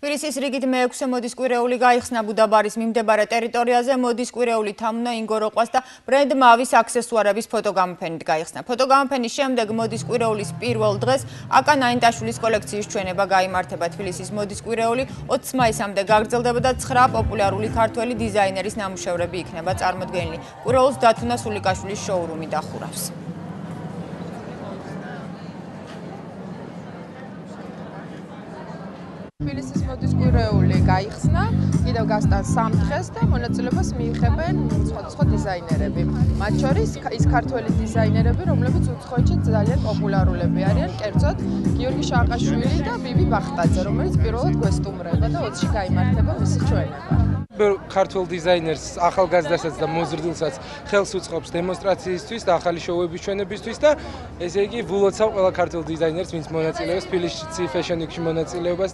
თბილისის რიგით მეექვსე მოდის კვირეული გაიხსნა ბუდაბარის მიმდებარე ტერიტორიაზე მოდის კვირეული თამუნა ინგოროყვას და ბრენდ მავის აქსესუარების ფოტოგამოფენით გაიხსნა. ფოტოგამოფენის შემდეგ მოდის კვირეულის პირველ დღეს აკა ნაინტაშვილის კოლექციის ჩვენება გამართება თბილისის მოდის კვირეული 20 მაისამდე გაგრძელდება და 9 პოპულარული ქართველი დიზაინერის ნამუშევრები იქნება წარმოდგენილი. კვირეულს დათუნა სულიკაშვილის შოურუმი დახურავს. თბილისის მოდის კვირეული გაიხსნა, კიდევ გასტან სამ დღეს და მონაწილეობას მიიღებენ სხვადასხვა დიზაინერები. მათ შორის ის ქართველი დიზაინერები, რომლებიც უცხოეთში ძალიან პოპულარულები არიან, კერძოდ გიორგი შაყაშვილი და ბიბი ბახტაძე, რომელიც პირველად გვესტუმრება და 20-ში გამართება მისი ჩვენება. ქართულ დიზაინერს ახალგაზრდასაც და მოზრდილსაც ხელს უწყობს დემონსტრაციისთვის და ახალი შოუების ჩვენებისთვის და ესე იგი ვულოცავ ყველა ქართულ დიზაინერს, ვინც მონაწილეობს ფილისში ფეშენ ვიკში მონაწილეობას.